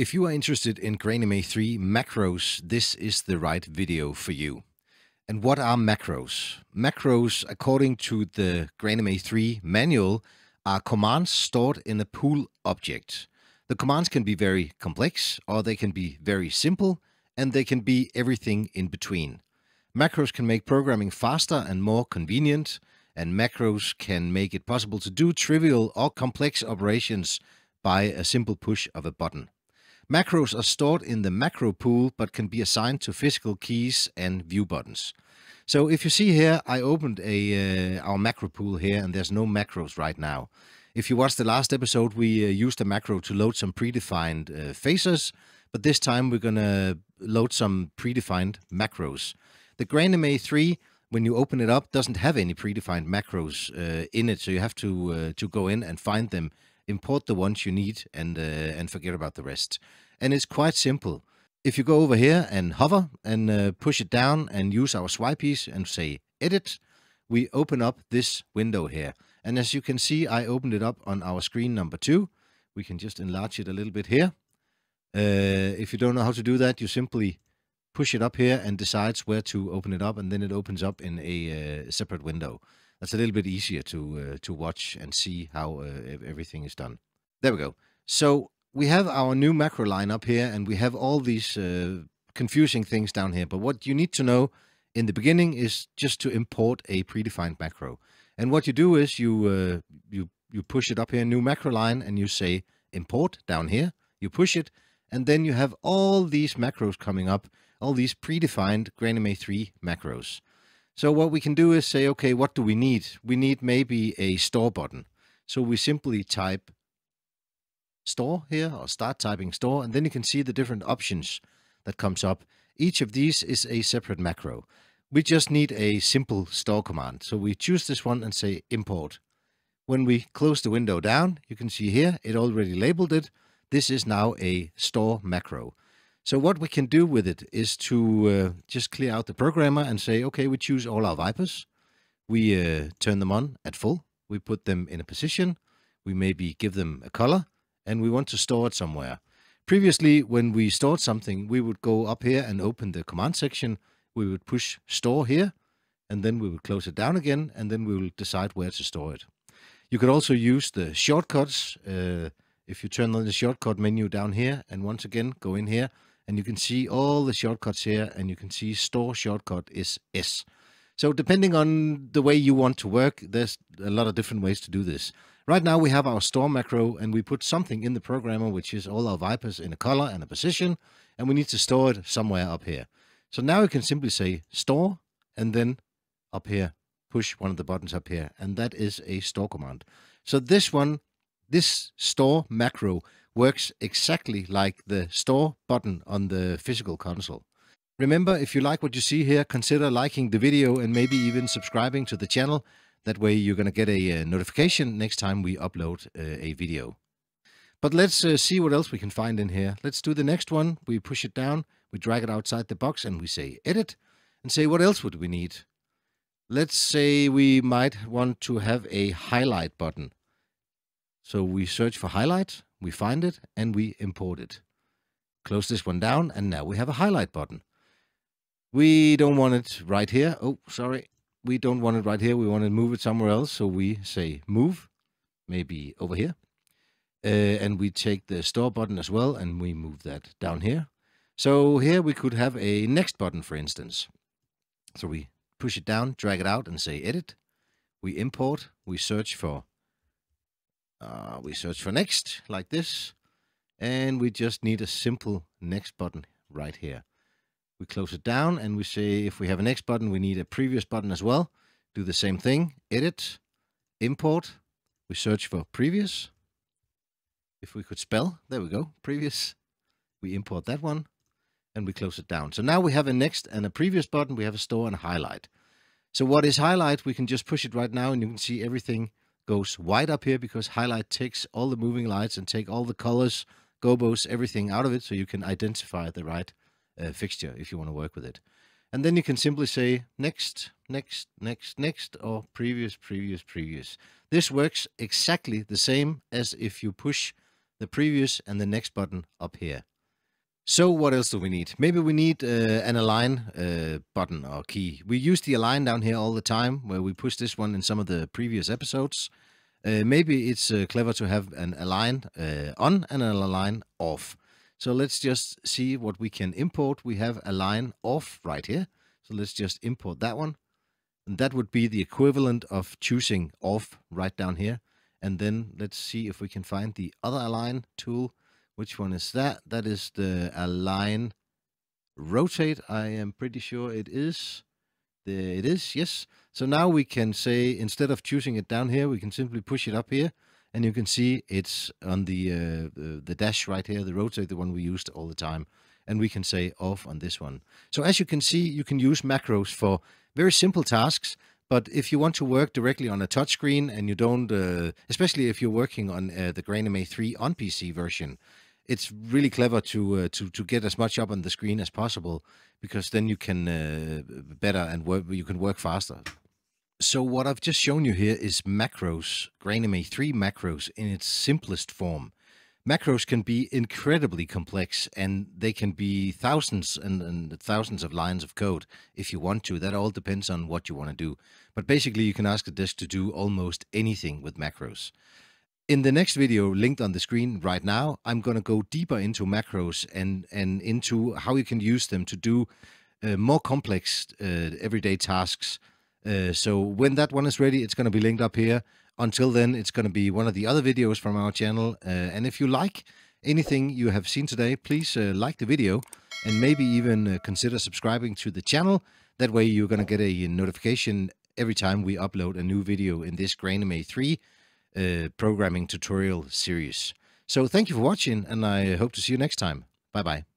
If you are interested in GrandMA 3 macros, this is the right video for you. And what are macros? Macros, according to the GrandMA 3 manual, are commands stored in a pool object. The commands can be very complex or they can be very simple and they can be everything in between. Macros can make programming faster and more convenient and macros can make it possible to do trivial or complex operations by a simple push of a button. Macros are stored in the macro pool, but can be assigned to physical keys and view buttons. So if you see here, I opened a uh, our macro pool here, and there's no macros right now. If you watched the last episode, we uh, used a macro to load some predefined uh, but this time we're gonna load some predefined macros. The GrandMA 3, when you open it up, doesn't have any predefined macros uh, in it, so you have to uh, to go in and find them import the ones you need and uh, and forget about the rest. And it's quite simple. If you go over here and hover and uh, push it down and use our swipe and say edit, we open up this window here. And as you can see, I opened it up on our screen number two. We can just enlarge it a little bit here. Uh, if you don't know how to do that, you simply push it up here and decides where to open it up, and then it opens up in a uh, separate window that's a little bit easier to uh, to watch and see how uh, everything is done. There we go. So we have our new macro line up here, and we have all these uh, confusing things down here. But what you need to know in the beginning is just to import a predefined macro. And what you do is you uh, you you push it up here, new macro line, and you say import down here. You push it, and then you have all these macros coming up, all these predefined GrandMA 3 macros. So what we can do is say, okay, what do we need? We need maybe a store button. So we simply type store here or start typing store, and then you can see the different options that comes up. Each of these is a separate macro. We just need a simple store command. So we choose this one and say import. When we close the window down, you can see here, it already labeled it. This is now a store macro. So what we can do with it is to uh, just clear out the programmer and say, okay, we choose all our Vipers. We uh, turn them on at full. We put them in a position. We maybe give them a color and we want to store it somewhere. Previously, when we stored something, we would go up here and open the command section. We would push store here and then we would close it down again and then we will decide where to store it. You could also use the shortcuts. Uh, if you turn on the shortcut menu down here and once again go in here, and you can see all the shortcuts here and you can see store shortcut is S. So depending on the way you want to work, there's a lot of different ways to do this. Right now we have our store macro and we put something in the programmer, which is all our Vipers in a color and a position, and we need to store it somewhere up here. So now we can simply say store and then up here, push one of the buttons up here, and that is a store command. So this one, this store macro works exactly like the store button on the physical console. Remember, if you like what you see here, consider liking the video and maybe even subscribing to the channel. That way you're going to get a, uh, notification next time we upload uh, a video. But let's uh, see what else we can find in here. Let's do the next one. We push it down, we drag it outside the box and we say edit and say what else would we need. Let's say we might want to have a highlight button. So we search for highlight we find it and we import it. Close this one down and now we have a highlight button. We don't want it right here. Oh, sorry. We don't want it right here. We want to move it somewhere else. So we say move, maybe over here. Uh, and we take the store button as well and we move that down here. So here we could have a next button, for instance. So we push it down, drag it out and say edit. We import, we search for uh, we search for next like this, and we just need a simple next button right here. We close it down and we say if we have a next button, we need a previous button as well. Do the same thing, edit, import. We search for previous. If we could spell, there we go, previous. We import that one and we close it down. So now we have a next and a previous button. We have a store and a highlight. So what is highlight? We can just push it right now and you can see everything goes white up here because highlight takes all the moving lights and take all the colors, gobos, everything out of it so you can identify the right uh, fixture if you want to work with it. And then you can simply say next, next, next, next, or previous, previous, previous. This works exactly the same as if you push the previous and the next button up here. So what else do we need? Maybe we need uh, an align uh, button or key. We use the align down here all the time, where we push this one in some of the previous episodes. Uh, maybe it's uh, clever to have an align uh, on and an align off. So let's just see what we can import. We have align off right here. So let's just import that one. And that would be the equivalent of choosing off right down here. And then let's see if we can find the other align tool which one is that? That is the align rotate. I am pretty sure it is. There it is, yes. So now we can say, instead of choosing it down here, we can simply push it up here. And you can see it's on the, uh, the, the dash right here, the rotate, the one we used all the time. And we can say off on this one. So as you can see, you can use macros for very simple tasks. But if you want to work directly on a touchscreen and you don't, uh, especially if you're working on uh, the GrandMA 3 on PC version, it's really clever to uh, to to get as much up on the screen as possible because then you can uh, better and work you can work faster. So what I've just shown you here is macros, GrandMA 3 macros in its simplest form. Macros can be incredibly complex and they can be thousands and, and thousands of lines of code if you want to. That all depends on what you want to do. But basically you can ask a disk to do almost anything with macros. In the next video linked on the screen right now, I'm going to go deeper into macros and, and into how you can use them to do uh, more complex uh, everyday tasks. Uh, so when that one is ready, it's going to be linked up here. Until then, it's going to be one of the other videos from our channel. Uh, and if you like anything you have seen today, please uh, like the video and maybe even uh, consider subscribing to the channel. That way you're going to get a notification every time we upload a new video in this GrandMA 3 uh, programming tutorial series. So thank you for watching, and I hope to see you next time. Bye bye.